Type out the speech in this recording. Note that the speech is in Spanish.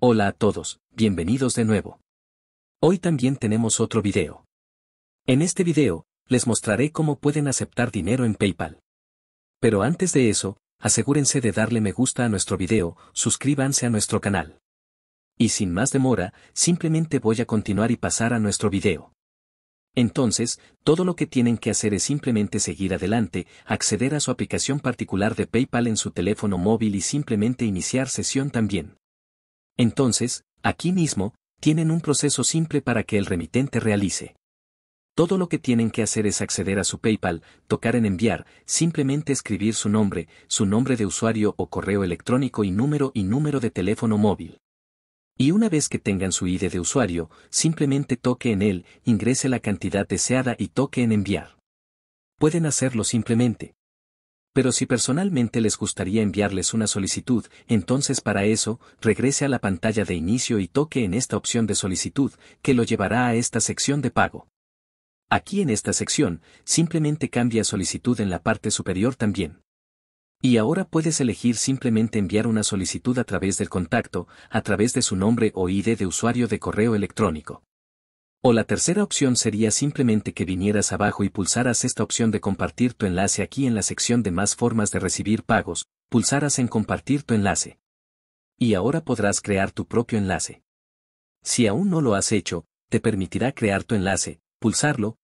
Hola a todos, bienvenidos de nuevo. Hoy también tenemos otro video. En este video, les mostraré cómo pueden aceptar dinero en PayPal. Pero antes de eso, asegúrense de darle me gusta a nuestro video, suscríbanse a nuestro canal. Y sin más demora, simplemente voy a continuar y pasar a nuestro video. Entonces, todo lo que tienen que hacer es simplemente seguir adelante, acceder a su aplicación particular de PayPal en su teléfono móvil y simplemente iniciar sesión también. Entonces, aquí mismo, tienen un proceso simple para que el remitente realice. Todo lo que tienen que hacer es acceder a su PayPal, tocar en enviar, simplemente escribir su nombre, su nombre de usuario o correo electrónico y número y número de teléfono móvil. Y una vez que tengan su ID de usuario, simplemente toque en él, ingrese la cantidad deseada y toque en enviar. Pueden hacerlo simplemente. Pero si personalmente les gustaría enviarles una solicitud, entonces para eso, regrese a la pantalla de inicio y toque en esta opción de solicitud, que lo llevará a esta sección de pago. Aquí en esta sección, simplemente cambia solicitud en la parte superior también. Y ahora puedes elegir simplemente enviar una solicitud a través del contacto, a través de su nombre o ID de usuario de correo electrónico. O la tercera opción sería simplemente que vinieras abajo y pulsaras esta opción de compartir tu enlace aquí en la sección de más formas de recibir pagos, pulsaras en compartir tu enlace. Y ahora podrás crear tu propio enlace. Si aún no lo has hecho, te permitirá crear tu enlace, pulsarlo,